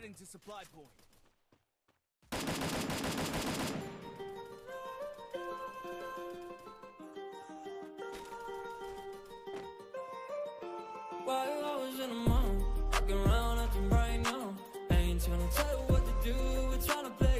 Heading to supply point. In a mall, walking around acting right now. Ain't tryna tell you what to do, we're tryna play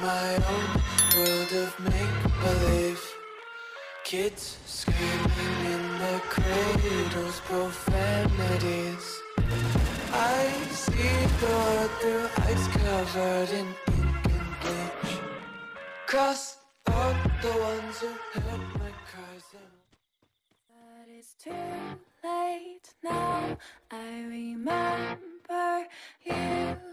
my own world of make believe. Kids screaming in the cradles, profanities. I see the world through eyes covered in ink and bleach. Cross out the ones who heard my cries and But it's too late now. I remember you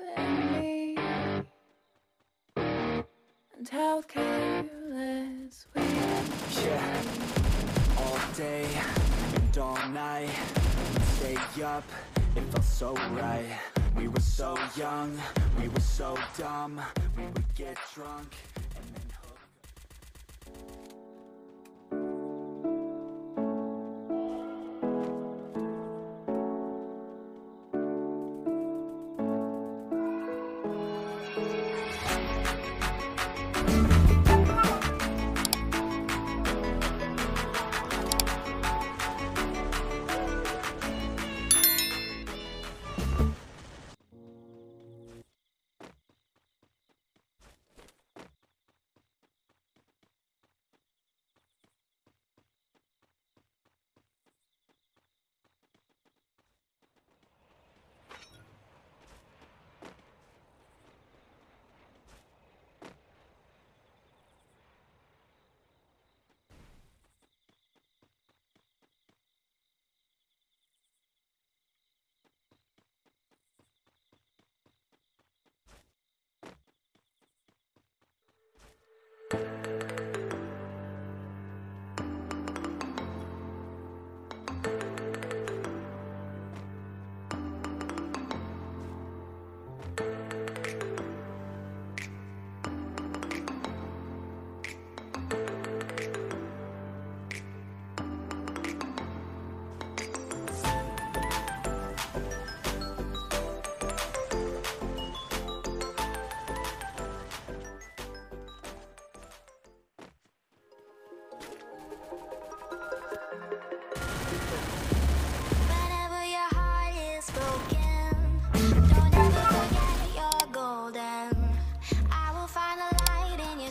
and how careless we Yeah. All day and all night. Stay up, it felt so right. We were so young, we were so dumb. We would get drunk and then hook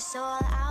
soul out